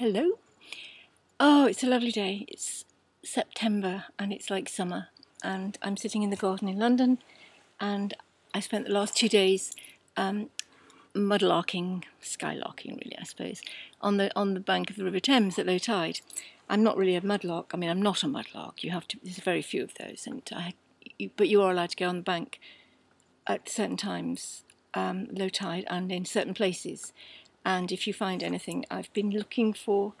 Hello. Oh, it's a lovely day. It's September and it's like summer. And I'm sitting in the garden in London and I spent the last two days um, mudlarking, skylarking really, I suppose, on the on the bank of the River Thames at low tide. I'm not really a mudlark. I mean, I'm not a mudlark. You have to. There's very few of those, and I, you, but you are allowed to go on the bank at certain times, um, low tide, and in certain places. And if you find anything, I've been looking for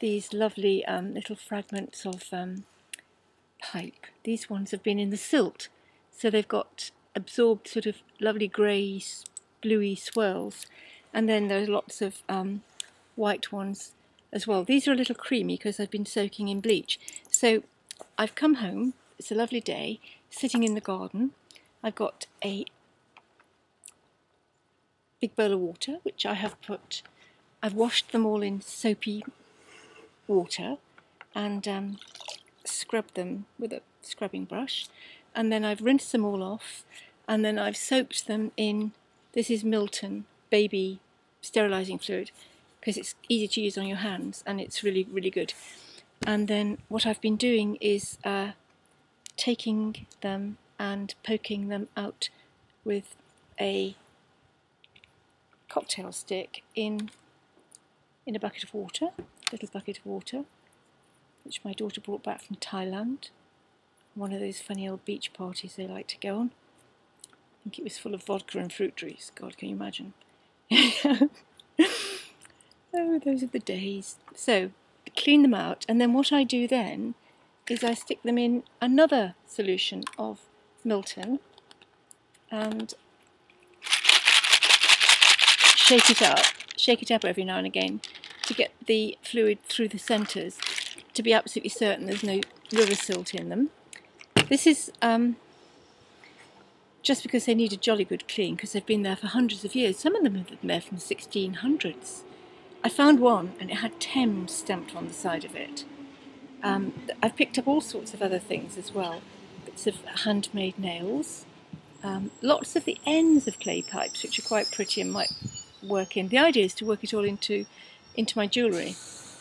these lovely um, little fragments of um, pipe. These ones have been in the silt, so they've got absorbed sort of lovely grey, bluey swirls. And then there's lots of um, white ones as well. These are a little creamy because I've been soaking in bleach. So I've come home, it's a lovely day, sitting in the garden. I've got a big bowl of water, which I have put, I've washed them all in soapy water and um, scrubbed them with a scrubbing brush. And then I've rinsed them all off and then I've soaked them in, this is Milton baby sterilising fluid because it's easy to use on your hands and it's really, really good. And then what I've been doing is uh, taking them and poking them out with a cocktail stick in in a bucket of water, little bucket of water, which my daughter brought back from Thailand. One of those funny old beach parties they like to go on. I think it was full of vodka and fruit juice. God, can you imagine? oh, those are the days. So, clean them out, and then what I do then is I stick them in another solution of Milton and shake it up, shake it up every now and again to get the fluid through the centres to be absolutely certain there's no river silt in them. This is um, just because they need a jolly good clean because they've been there for hundreds of years. Some of them have been there from the 1600s. I found one and it had Thames stamped on the side of it. Um, I've picked up all sorts of other things as well. Bits of handmade nails, um, lots of the ends of clay pipes, which are quite pretty and might work in. The idea is to work it all into, into my jewellery.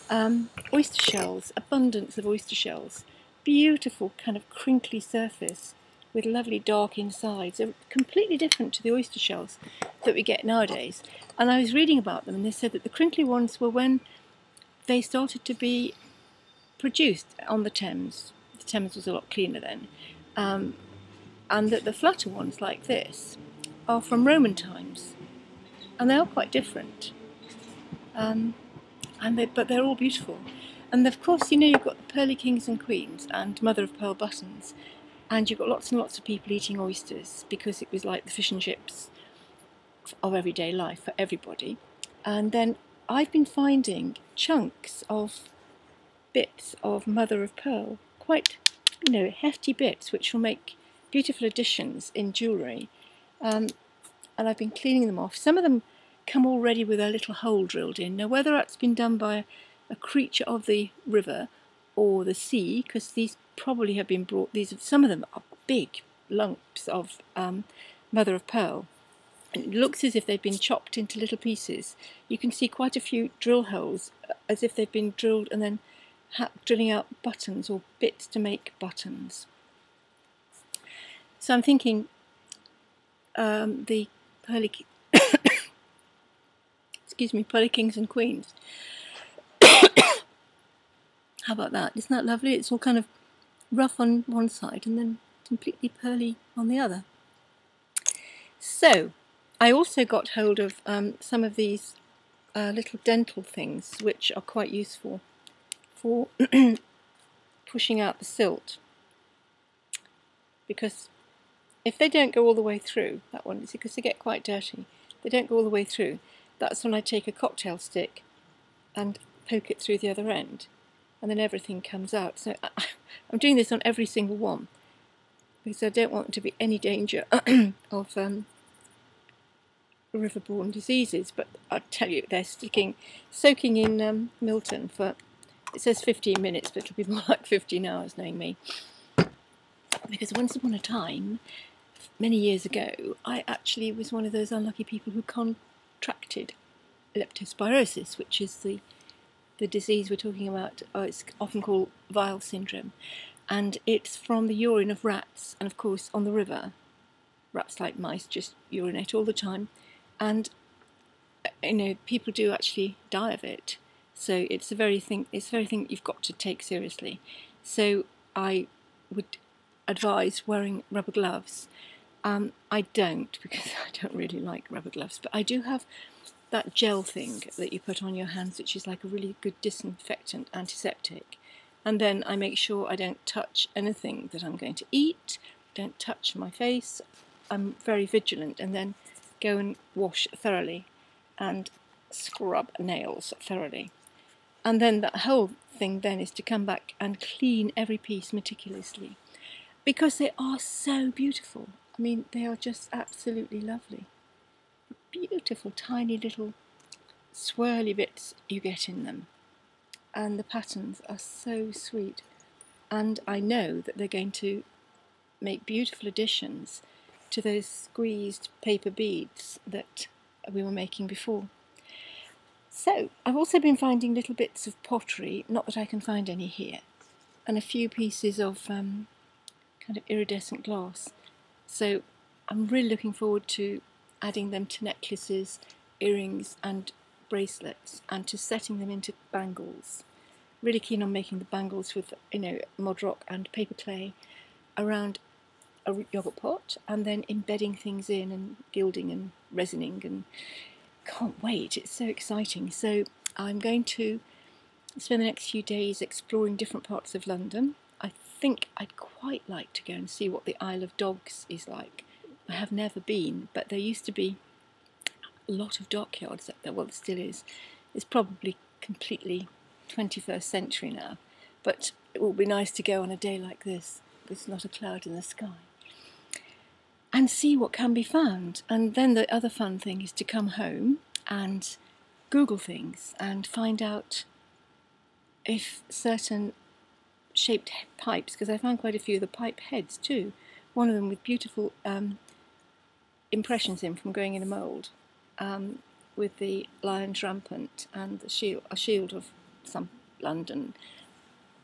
Um, oyster shells, abundance of oyster shells. Beautiful kind of crinkly surface with lovely dark insides. They're completely different to the oyster shells that we get nowadays. And I was reading about them and they said that the crinkly ones were when they started to be produced on the Thames. The Thames was a lot cleaner then. Um, and that the flatter ones like this are from Roman times and they are quite different. Um, and they, but they're all beautiful. And of course, you know, you've got the pearly kings and queens and mother of pearl buttons, and you've got lots and lots of people eating oysters because it was like the fish and chips of everyday life for everybody. And then I've been finding chunks of bits of mother of pearl, quite, you know, hefty bits, which will make beautiful additions in jewellery. Um, and I've been cleaning them off. Some of them come already with a little hole drilled in. Now, whether that's been done by a creature of the river or the sea, because these probably have been brought, these some of them are big lumps of um, mother of pearl. It looks as if they've been chopped into little pieces. You can see quite a few drill holes, uh, as if they've been drilled and then drilling out buttons or bits to make buttons. So I'm thinking um, the pearly, excuse me, pearly kings and queens. How about that? Isn't that lovely? It's all kind of rough on one side and then completely pearly on the other. So, I also got hold of um, some of these uh, little dental things which are quite useful for pushing out the silt because if they don't go all the way through, that one, because they get quite dirty, they don't go all the way through, that's when I take a cocktail stick and poke it through the other end, and then everything comes out. So I, am doing this on every single one, because I don't want to be any danger of um, riverborne diseases, but I tell you, they're sticking, soaking in um, Milton for, it says 15 minutes, but it'll be more like 15 hours knowing me. Because once upon a time, many years ago, I actually was one of those unlucky people who contracted leptospirosis, which is the the disease we're talking about, oh, it's often called Weil syndrome, and it's from the urine of rats, and of course on the river, rats like mice just urinate all the time, and you know people do actually die of it. So it's a very thing. It's a very thing you've got to take seriously. So I would advise wearing rubber gloves. Um, I don't because I don't really like rubber gloves, but I do have that gel thing that you put on your hands, which is like a really good disinfectant antiseptic. And then I make sure I don't touch anything that I'm going to eat, don't touch my face. I'm very vigilant, and then go and wash thoroughly and scrub nails thoroughly. And then that whole thing then is to come back and clean every piece meticulously because they are so beautiful. I mean, they are just absolutely lovely. Beautiful, tiny little swirly bits you get in them. And the patterns are so sweet. And I know that they're going to make beautiful additions to those squeezed paper beads that we were making before. So, I've also been finding little bits of pottery, not that I can find any here, and a few pieces of um, kind of iridescent glass. So, I'm really looking forward to adding them to necklaces, earrings, and bracelets, and to setting them into bangles. Really keen on making the bangles with, you know, mod rock and paper clay around a yogurt pot, and then embedding things in and gilding and resining and can't wait. It's so exciting. So I'm going to spend the next few days exploring different parts of London. I think I'd quite like to go and see what the Isle of Dogs is like. I have never been, but there used to be a lot of dockyards up there. Well, there still is. It's probably completely 21st century now, but it will be nice to go on a day like this. There's not a cloud in the sky and see what can be found. And then the other fun thing is to come home and Google things and find out if certain shaped pipes, because I found quite a few of the pipe heads too, one of them with beautiful um, impressions in from going in a mould, um, with the lion's rampant and the shield, a shield of some London,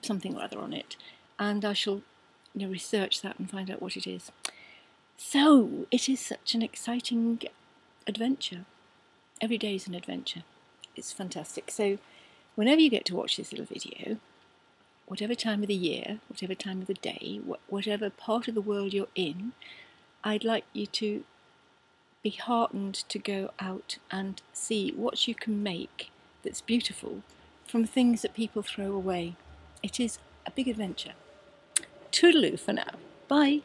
something or other on it. And I shall you know, research that and find out what it is. So it is such an exciting adventure. Every day is an adventure. It's fantastic. So whenever you get to watch this little video, whatever time of the year, whatever time of the day, whatever part of the world you're in, I'd like you to be heartened to go out and see what you can make that's beautiful from things that people throw away. It is a big adventure. Toodaloo for now. Bye.